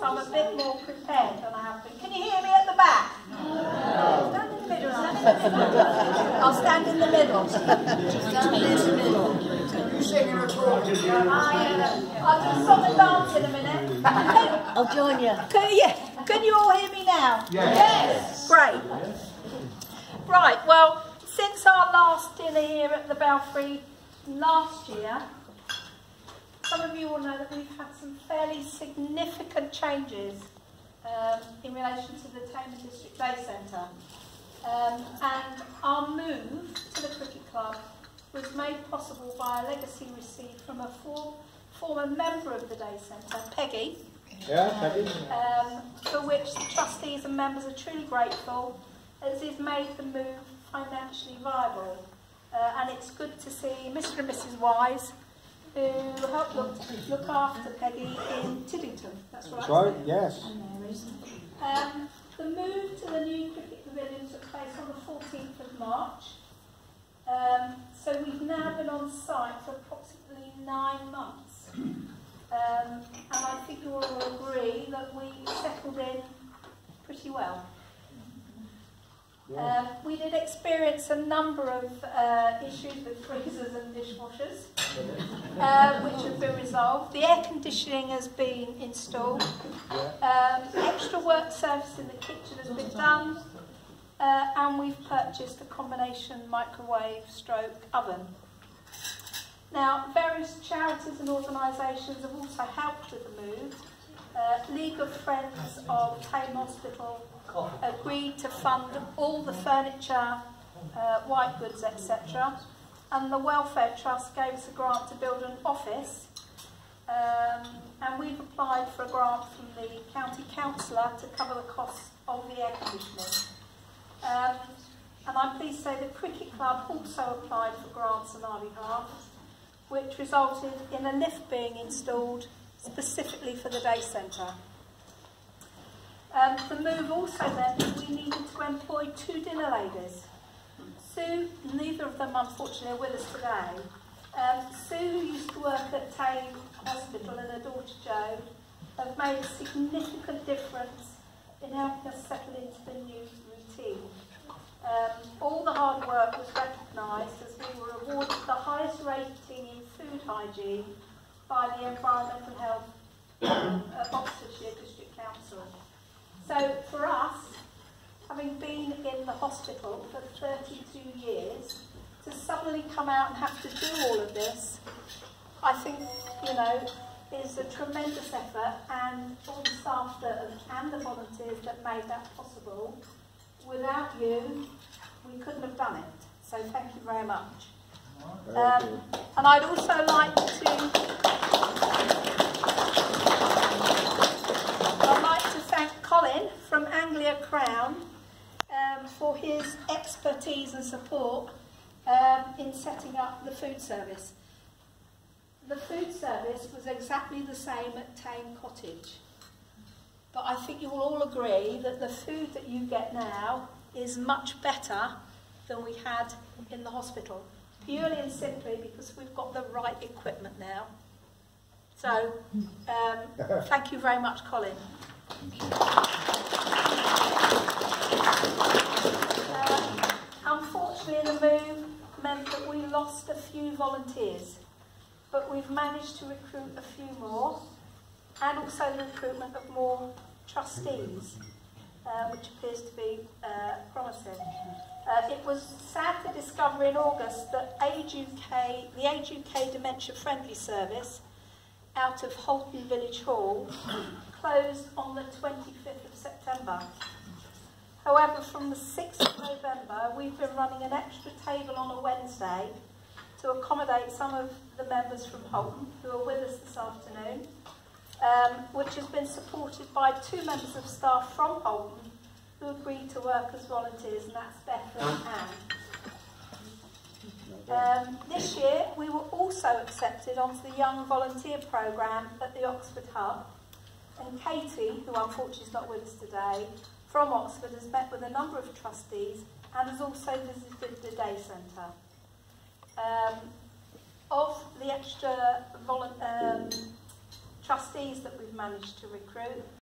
so I'm a bit more prepared than I have been. Can you hear me at the back? No. Stand in the middle. Stand in the middle. I'll stand in the middle. Stand in the middle. You sing a recording. I, uh, I'll do song and dance in a minute. I'll join you. Can, yeah. Can you all hear me now? Yes. Great. Right, well, since our last dinner here at the Belfry last year, some of you will know that we've had some fairly significant changes um, in relation to the Thame and District Day Centre. Um, and our move to the cricket club was made possible by a legacy received from a for, former member of the Day Centre, Peggy, Yeah, Peggy. um, for which the trustees and members are truly grateful, as it's made the move financially viable. Uh, and it's good to see Mr and Mrs Wise, who help look, look after Peggy in Tiddington. That's right. That's right, yes. Um, the move to the new cricket pavilion took place on the 14th of March. Um, so we've now been on site for approximately nine months. Um, and I think you all will agree that we settled in pretty well. Um, we did experience a number of uh, issues with freezers and dishwashers, uh, which have been resolved. The air conditioning has been installed. Um, extra work service in the kitchen has been done. Uh, and we've purchased a combination microwave stroke oven. Now, various charities and organisations have also helped with the move. Uh, League of Friends of Thame Hospital agreed to fund all the furniture, uh, white goods, etc. And the Welfare Trust gave us a grant to build an office. Um, and we've applied for a grant from the County Councillor to cover the costs of the air conditioning. Um, and I'm pleased to say the Cricket Club also applied for grants on our behalf, which resulted in a lift being installed specifically for the day centre. Um, the move also meant that we needed to employ two dinner ladies. Sue, neither of them unfortunately are with us today. Um, Sue, used to work at Thame Hospital and her daughter Jo, have made a significant difference in helping us settle into the new routine. Um, all the hard work was recognised as we were awarded the highest rating in food hygiene by the Environmental Health uh, Oxfordshire District Council. So for us, having been in the hospital for 32 years, to suddenly come out and have to do all of this, I think, you know, is a tremendous effort and all the staff that, and the volunteers that made that possible. Without you, we couldn't have done it. So thank you very much. Um, and I'd also like to I'd like to thank Colin from Crown um, for his expertise and support um, in setting up the food service. The food service was exactly the same at Thame Cottage. But I think you will all agree that the food that you get now is much better than we had in the hospital. Purely and simply because we've got the right equipment now. So, um, thank you very much, Colin. Uh, unfortunately, the move meant that we lost a few volunteers, but we've managed to recruit a few more, and also the recruitment of more trustees, uh, which appears to be uh, promising. Uh, it was sad to discover in August that Age UK, the Age UK Dementia Friendly Service out of Holton Village Hall closed on the 25th of September. However, from the 6th of November, we've been running an extra table on a Wednesday to accommodate some of the members from Holton who are with us this afternoon, um, which has been supported by two members of staff from Holton who agreed to work as volunteers, and that's Beth and Anne. Um, this year, we were also accepted onto the Young Volunteer Programme at the Oxford Hub, and Katie, who unfortunately is not with us today, from Oxford has met with a number of trustees and has also visited the day. Um, of the extra um, trustees that we've managed to recruit,